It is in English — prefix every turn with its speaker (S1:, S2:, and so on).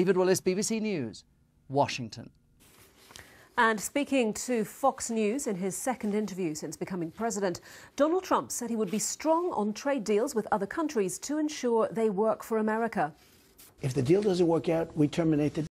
S1: David Willis, BBC News, Washington.
S2: And speaking to Fox News in his second interview since becoming president, Donald Trump said he would be strong on trade deals with other countries to ensure they work for America.
S3: If the deal doesn't work out, we terminate the